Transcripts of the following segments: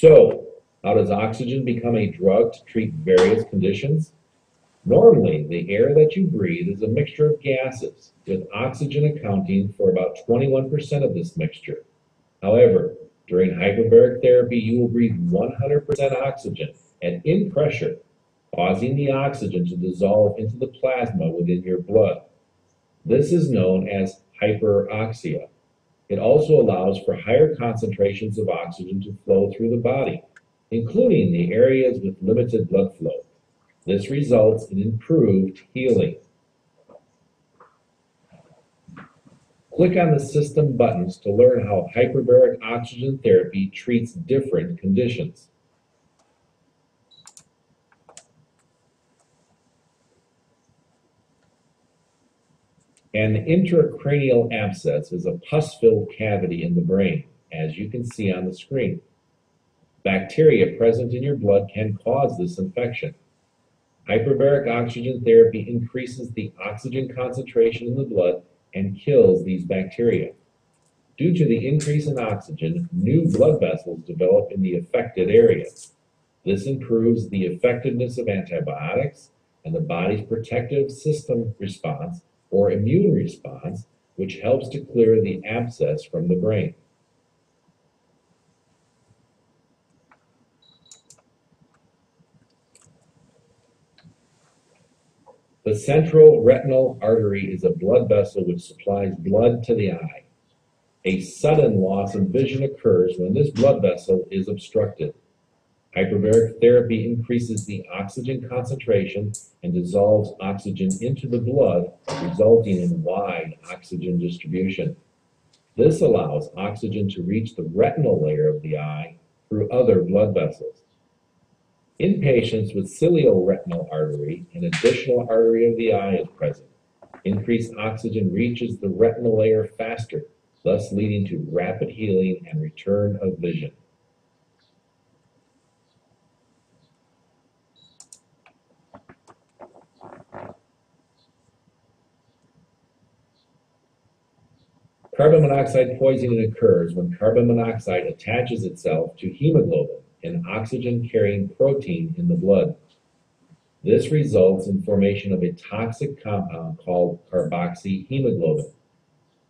So, how does oxygen become a drug to treat various conditions? Normally, the air that you breathe is a mixture of gases, with oxygen accounting for about 21% of this mixture. However, during hyperbaric therapy, you will breathe 100% oxygen and in pressure, causing the oxygen to dissolve into the plasma within your blood. This is known as hyperoxia. It also allows for higher concentrations of oxygen to flow through the body, including the areas with limited blood flow. This results in improved healing. Click on the system buttons to learn how hyperbaric oxygen therapy treats different conditions. An intracranial abscess is a pus-filled cavity in the brain, as you can see on the screen. Bacteria present in your blood can cause this infection. Hyperbaric oxygen therapy increases the oxygen concentration in the blood and kills these bacteria. Due to the increase in oxygen, new blood vessels develop in the affected area. This improves the effectiveness of antibiotics and the body's protective system response or immune response, which helps to clear the abscess from the brain. The central retinal artery is a blood vessel which supplies blood to the eye. A sudden loss of vision occurs when this blood vessel is obstructed. Hyperbaric therapy increases the oxygen concentration and dissolves oxygen into the blood, resulting in wide oxygen distribution. This allows oxygen to reach the retinal layer of the eye through other blood vessels. In patients with cilioretinal artery, an additional artery of the eye is present. Increased oxygen reaches the retinal layer faster, thus leading to rapid healing and return of vision. Carbon monoxide poisoning occurs when carbon monoxide attaches itself to hemoglobin, an oxygen-carrying protein in the blood. This results in formation of a toxic compound called carboxyhemoglobin.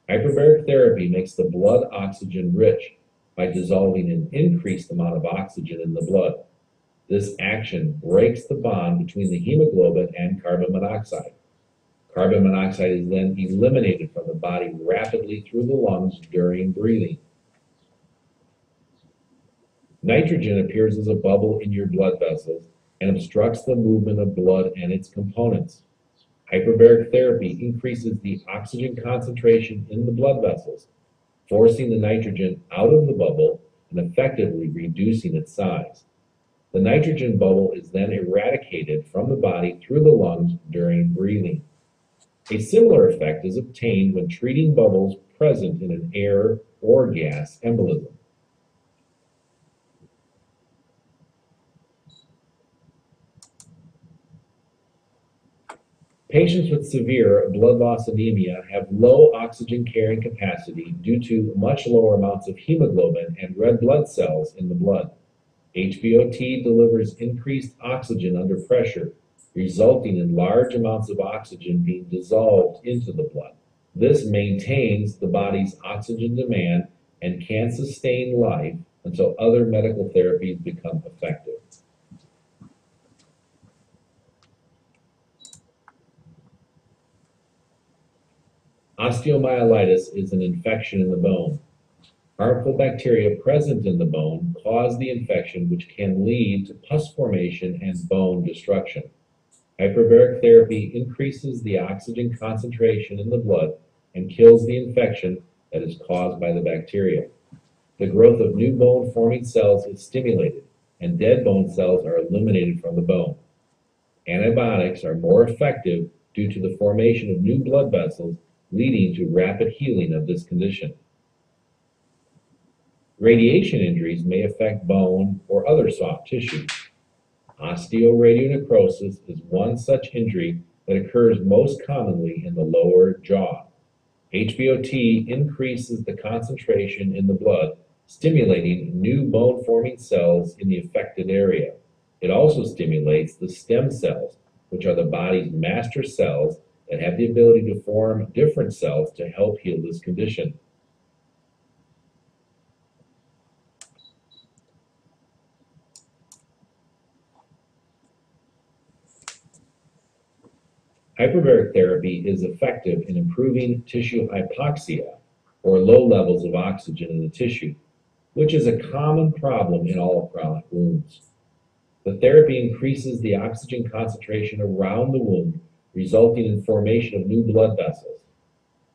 Hyperbaric therapy makes the blood oxygen rich by dissolving an increased amount of oxygen in the blood. This action breaks the bond between the hemoglobin and carbon monoxide. Carbon monoxide is then eliminated from the body rapidly through the lungs during breathing. Nitrogen appears as a bubble in your blood vessels and obstructs the movement of blood and its components. Hyperbaric therapy increases the oxygen concentration in the blood vessels, forcing the nitrogen out of the bubble and effectively reducing its size. The nitrogen bubble is then eradicated from the body through the lungs during breathing. A similar effect is obtained when treating bubbles present in an air or gas embolism. Patients with severe blood loss anemia have low oxygen carrying capacity due to much lower amounts of hemoglobin and red blood cells in the blood. HBOT delivers increased oxygen under pressure resulting in large amounts of oxygen being dissolved into the blood. This maintains the body's oxygen demand and can sustain life until other medical therapies become effective. Osteomyelitis is an infection in the bone. Harmful bacteria present in the bone cause the infection, which can lead to pus formation and bone destruction. Hyperbaric therapy increases the oxygen concentration in the blood and kills the infection that is caused by the bacteria. The growth of new bone forming cells is stimulated, and dead bone cells are eliminated from the bone. Antibiotics are more effective due to the formation of new blood vessels, leading to rapid healing of this condition. Radiation injuries may affect bone or other soft tissues. Osteoradionecrosis is one such injury that occurs most commonly in the lower jaw. HBOT increases the concentration in the blood, stimulating new bone-forming cells in the affected area. It also stimulates the stem cells, which are the body's master cells that have the ability to form different cells to help heal this condition. Hyperbaric therapy is effective in improving tissue hypoxia, or low levels of oxygen in the tissue, which is a common problem in all chronic wounds. The therapy increases the oxygen concentration around the wound, resulting in formation of new blood vessels.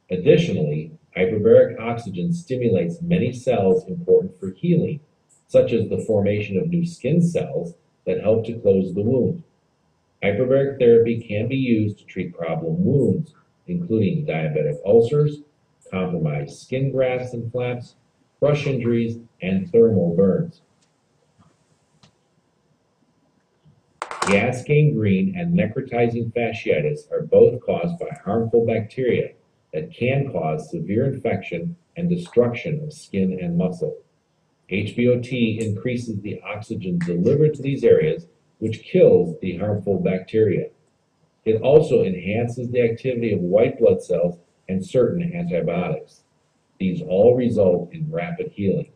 Additionally, hyperbaric oxygen stimulates many cells important for healing, such as the formation of new skin cells that help to close the wound. Hyperbaric therapy can be used to treat problem wounds, including diabetic ulcers, compromised skin grafts and flaps, crush injuries, and thermal burns. Gas gangrene and necrotizing fasciitis are both caused by harmful bacteria that can cause severe infection and destruction of skin and muscle. HBOT increases the oxygen delivered to these areas, which kills the harmful bacteria. It also enhances the activity of white blood cells and certain antibiotics. These all result in rapid healing.